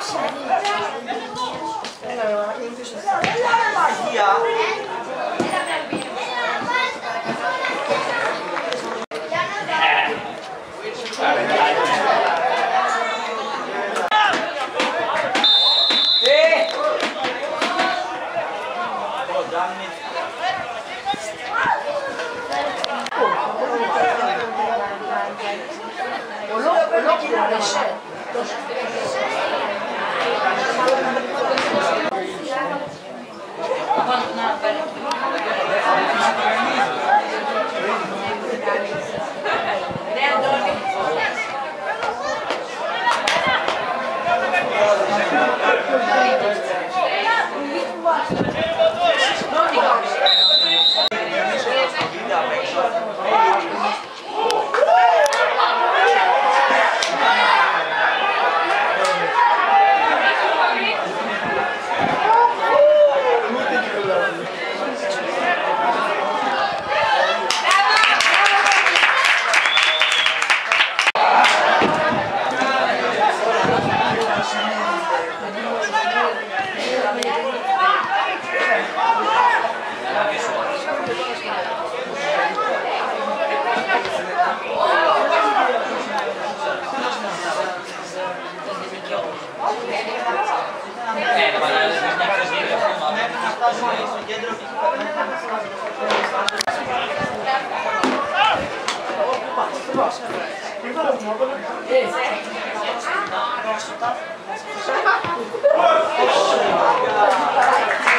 Allora, che non piace stare. Maria! Lo, lo, lo, lo, lo, Bana böyle Thank you.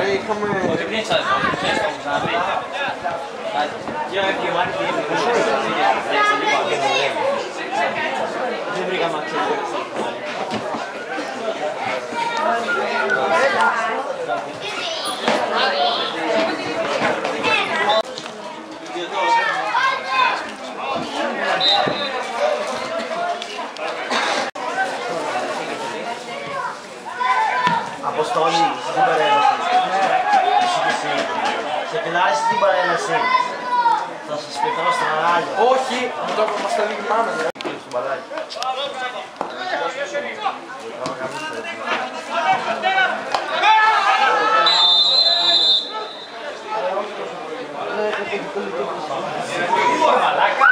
Hey, come on. Gracias. Σε φιλάρεις την παρέλαση. Θα σας πετάω στα ράλια. Όχι, μου το μας τα λίγη μάνα. Στο μπαλάκι. do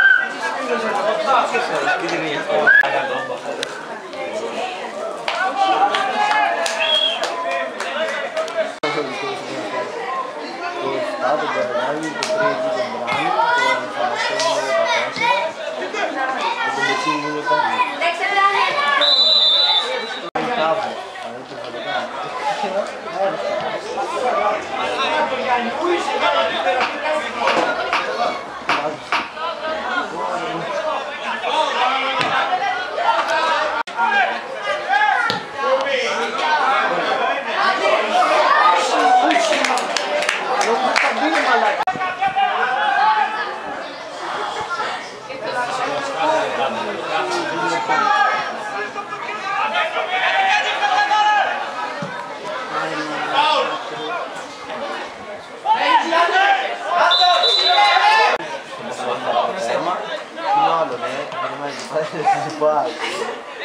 μπάλ.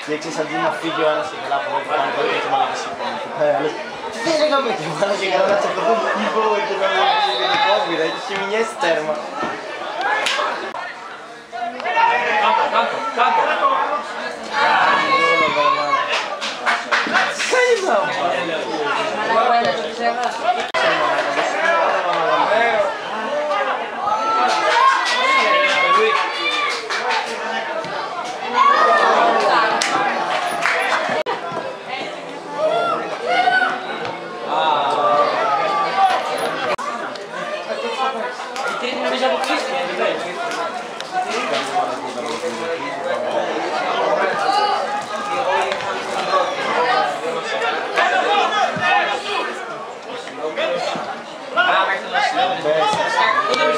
Και ξέρεις αντί να φύγει ο ένας και καλά από εδώ, πάνω και μάλλον και σηκώνει. Ε, δεν και μάλλον και καλά να τσακωθούν λίγο και να μην και τέρμα. Κάτω, κάτω, κάτω.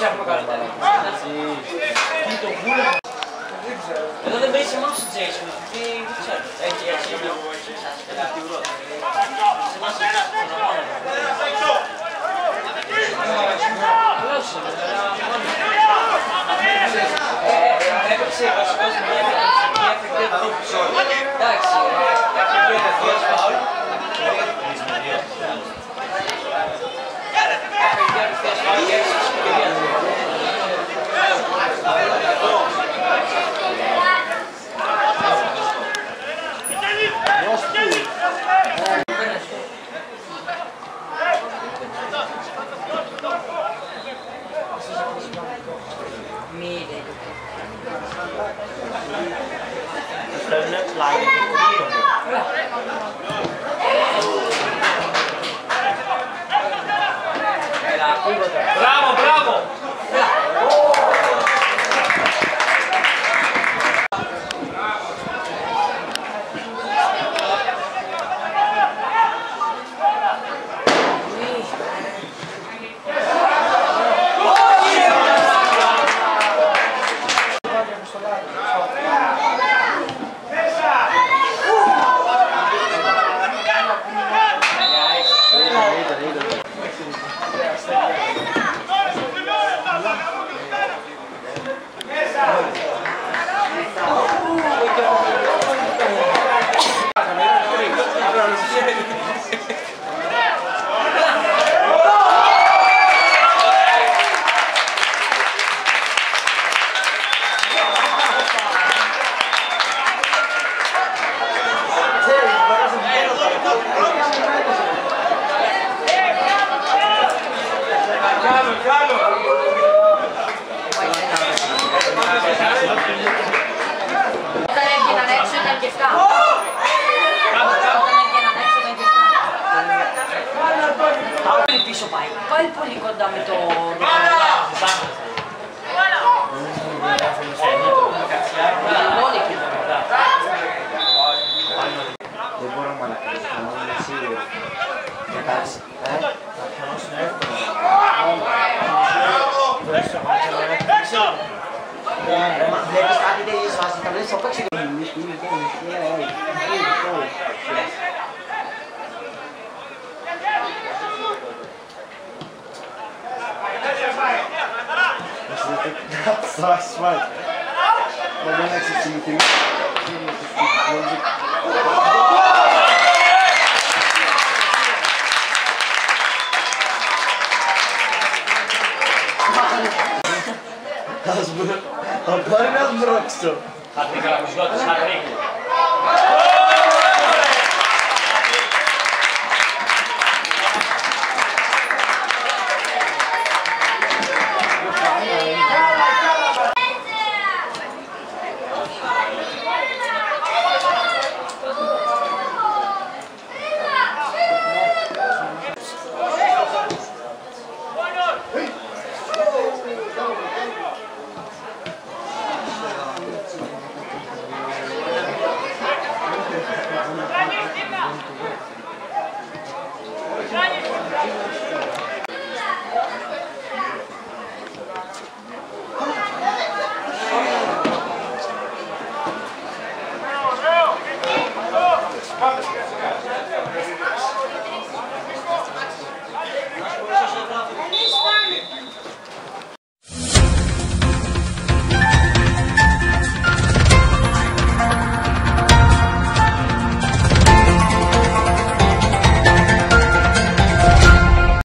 zeg maar uit. Ah! En dat een beetje massa steeds, maar nou. dat vind ik niet zo. Echt, echt, echt. Ja, die brood. Bravo, bravo! no lo quiere. Claro, claro. πίσω πάει. Πάει πολύ κοντά με το... Δεν μπορούμε να κάνουμε σίγουρα. Εντάξει, ε, θα. Βλέπεις κάτι τέτοιες φάσεις, θα βλέπεις από έξω και... Ini ini ini ini. Só vai. Mas não é que se tem. Hasbro. Haber biraz bıraksın. Hadi bakalım, şu an dışarı